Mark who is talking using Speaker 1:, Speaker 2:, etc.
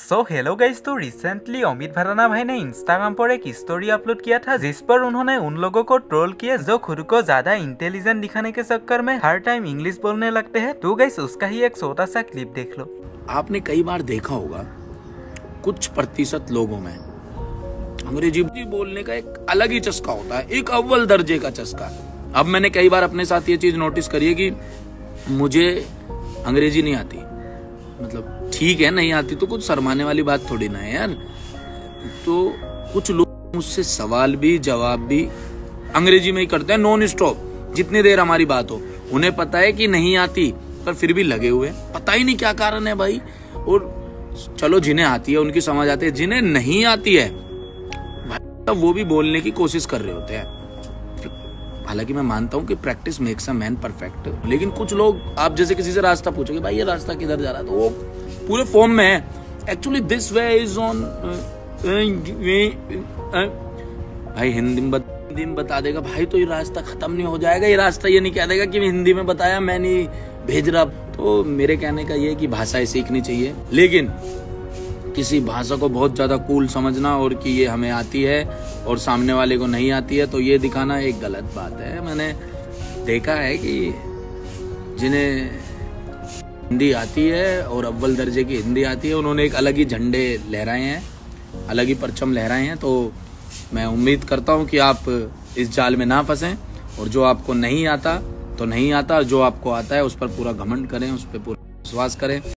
Speaker 1: सो hello guys तो recently Amit Bharana भाई ने इंस्टाग्राम पर एक स्टोरी अपलोड किया था, जिस पर उन्होंने उन लोगों को ट्रोल किया जो खुद को ज़्यादा इंटेलिजेंट दिखाने के चक्कर में हर टाइम इंग्लिश बोलने लगते हैं। तो गाइस उसका ही एक छोटा सा क्लिप देख लो।
Speaker 2: आपने कई बार देखा होगा, कुछ प्रतिशत लोगों में अंग्रेज़ी बोलने का एक अलग ही चस्का होता है, एक अव्वल दर्जे का चस्का। अब मैंने कई बार अपने साथ ये चीज़ नोटिस करी है कि मुझे अंग्रेज़ी नहीं आती। मतलब ठीक है, नहीं आती तो कुछ शर्माने वाली बात थोड़ी ना है यार। तो कुछ लोग मुझसे सवाल भी, जवाब भी अंग्रेज़ी में ही करते हैं नॉन स्टॉप जितनी देर हमारी बात हो। उन्हें पता है कि नहीं आती, पर फिर भी लगे हुए पता ही नहीं क्या कारण है भाई। और चलो, जिन्हें आती है, उनकी समझ आती है, जिन्हें नहीं आती है, भाई, वो भी बोलने की कोशिश कर रहे होते हैं। हालाँकि मैं मानता हूँ कि practice makes a man perfect लेकिन कुछ लोग, आप जैसे किसी से रास्ता पूछोगे, भाई, ये रास्ता किधर जा रहा है? तो वो पूरे फॉर्म में है। Actually this way is on भाई, हिंदी में हिंदी में बता देगा, भाई तो ये रास्ता खत्म नहीं हो जाएगा। ये रास्ता ये नहीं कह देगा कि हिंदी में बताया, मैं नहीं भेज रहा। तो मेरे कहने का ये कि भाषाएँ सीखनी चाहिए। लेकिन किसी भाषा को बहुत ज़्यादा कूल समझना और कि ये हमें आती है और सामने वाले को नहीं आती है तो ये दिखाना एक गलत बात है। मैंने देखा है कि जिन्हें हिंदी आती है और अव्वल दर्जे की हिंदी आती है। उन्होंने एक अलग ही झंडे लहराए हैं, अलग ही परचम लहराए हैं। तो मैं उम्मीद करता हूँ कि आप इस जाल में ना फंसें और जो आपको नहीं आता तो नहीं आता जो आपको आता है उस पर पूरा घमंड करें, उस पर पूरा विश्वास करें।